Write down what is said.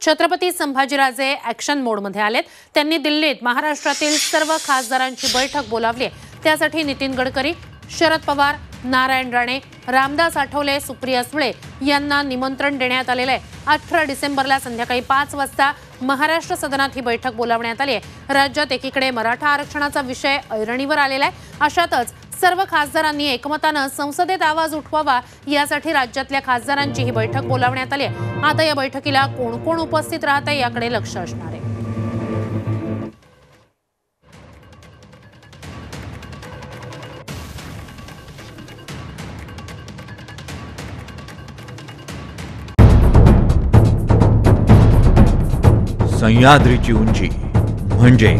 Chhatrapati Sambhajiraje action मोडमध्ये आलेत. त्यांनी दिल्लीत महाराष्ट्रातील सर्व खासदारांची बैठक बोलावली आहे. त्यासाठी नितीन गडकरी शरद पवार नारायण राणे रामदास आठवले सुप्रिया सुळे यांना निमंत्रण देण्यात आलेलं आहे. अठरा डिसेंबरला संध्याकाळी पाच वाजता महाराष्ट्र सदनात ही बैठक बोलावण्यात आली आहे. राज्यात एकीकडे मराठा आरक्षणाचा विषय ऐरणीवर आलेला आहे. अशातच सर्व खासदारांनी एकमतानं संसदेत आवाज उठवावा यासाठी राज्यातल्या खासदारांची ही बैठक बोलावण्यात आली आहे. आता या बैठकीला कोण कोण उपस्थित राहत आहे याकडे लक्ष असणार आहे. सह्याद्रीची उंची म्हणजे